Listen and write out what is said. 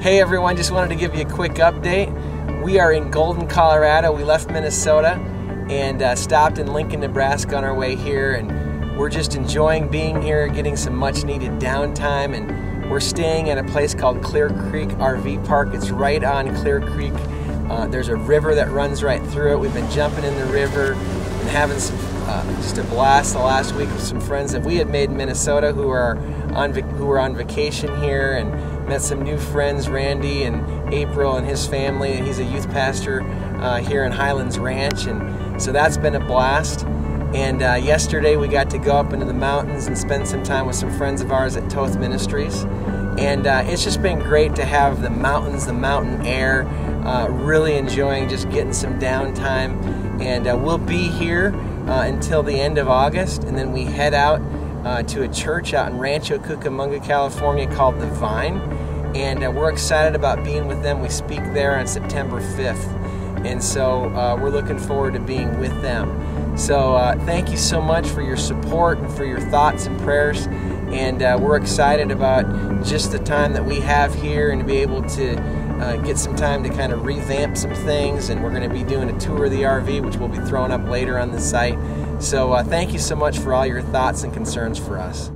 Hey everyone, just wanted to give you a quick update. We are in Golden, Colorado. We left Minnesota and uh, stopped in Lincoln, Nebraska on our way here, and we're just enjoying being here, getting some much needed downtime, and we're staying at a place called Clear Creek RV Park. It's right on Clear Creek. Uh, there's a river that runs right through it. We've been jumping in the river and having some uh, just a blast the last week with some friends that we had made in Minnesota who are on who were on vacation here and met some new friends, Randy and April and his family. And he's a youth pastor uh, here in Highlands Ranch, and so that's been a blast. And uh, yesterday we got to go up into the mountains and spend some time with some friends of ours at Toth Ministries. And uh, it's just been great to have the mountains, the mountain air, uh, really enjoying just getting some downtime. And uh, we'll be here uh, until the end of August, and then we head out uh, to a church out in Rancho Cucamonga, California called The Vine. And uh, we're excited about being with them. We speak there on September 5th. And so we're looking forward to being with them. So thank you so much for your support and for your thoughts and prayers. And uh, we're excited about just the time that we have here and to be able to uh, get some time to kind of revamp some things. And we're going to be doing a tour of the RV, which we'll be throwing up later on the site. So uh, thank you so much for all your thoughts and concerns for us.